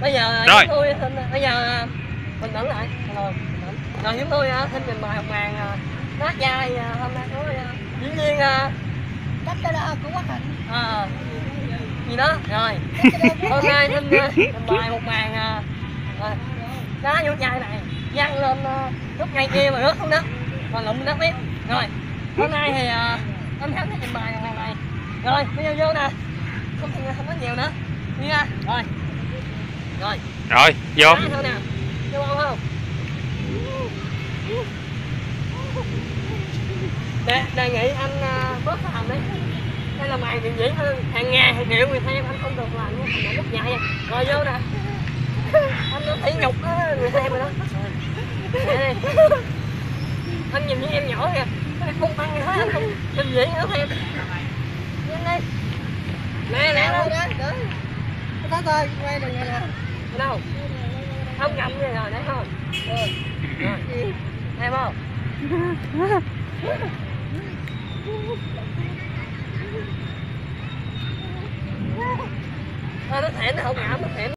bây giờ Rồi. chúng tôi xin bây giờ à, bình tĩnh lại. Rồi bình tĩnh. rồi chúng tôi à, xin trình bày một màn à, nát dai à, hôm nay có à, diễn viên à, cách cái đó của Quách Thịnh. À, gì đó rồi. Hôm nay xin à, trình bày một màn à, à, đá vô chai này văng lên à, lúc ngay kia mà rớt xuống đất mà lụm đất tiếp rồi hôm nay thì à, anh khánh sẽ trình bày màn này. Rồi bây giờ vô nè. Không không có nhiều nữa. Đi ra. Rồi rồi Rồi, vô. đá thôi nè vô không không? Đề, đề nghị anh à, bớt làm đi đây là màn trình diễn hơn. Hàng ngàn hàng triệu người xem anh không được làm như thành lúc nhảy rồi vô nè. Anh nó thấy nhục đó, người xem rồi đó. Anh nhìn như em nhỏ kìa. Cái này không ăn gì hết anh không trình diễn nữa em. Nhanh đi nè nè đâu đó đó đó. Thôi quay được rồi nè đâu không cầm gì rồi đấy, không? Ừ. Rồi rồi. Em không Thôi, nó thẹn nó không ngạm nó thẹn